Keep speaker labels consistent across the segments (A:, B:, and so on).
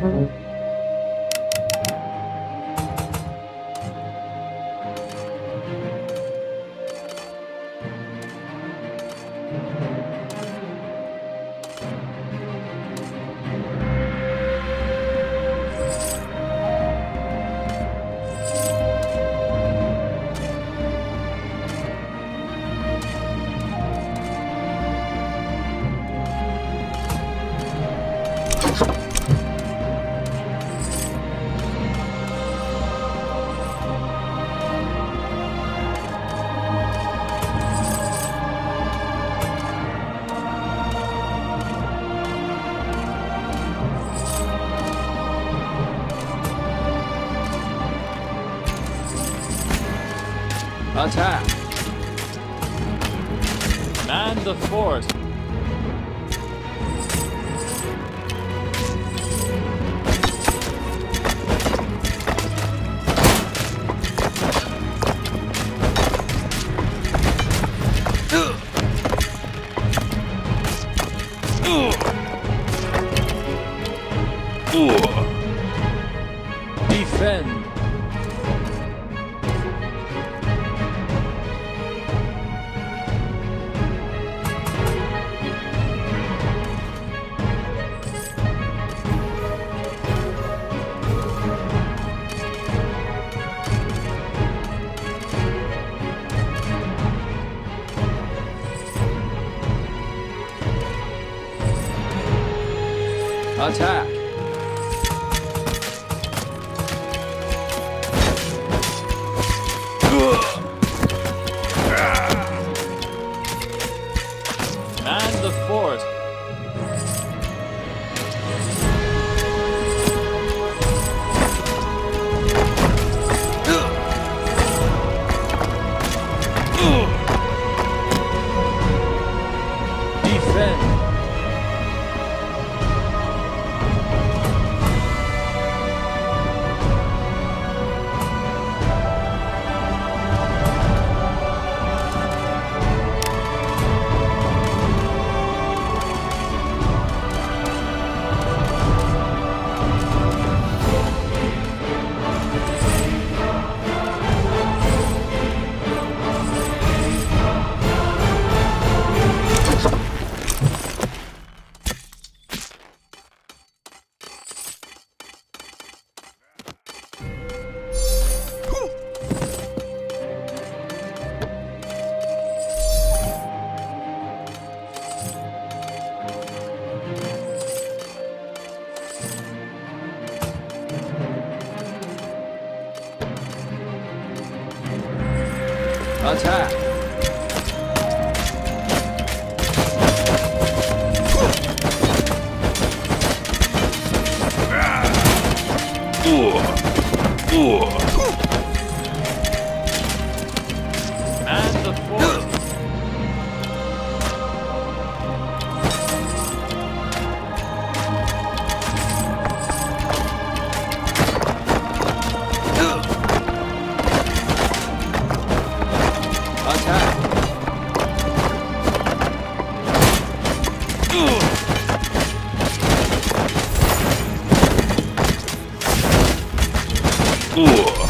A: Mm-hmm. Attack! Man the fort! Defend! Attack! Man Attack! Man maluco!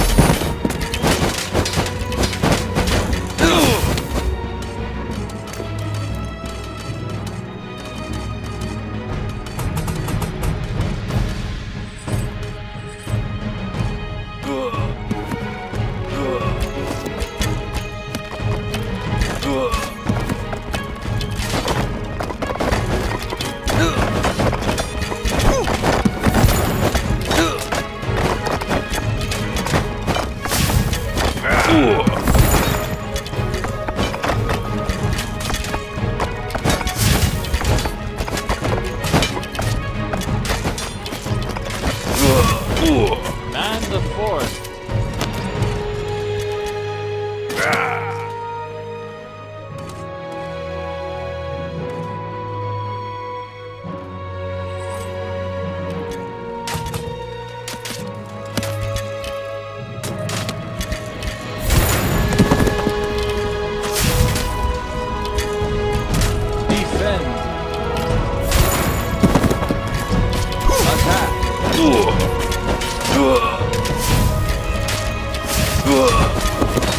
A: うわ。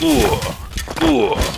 A: Uh, uh.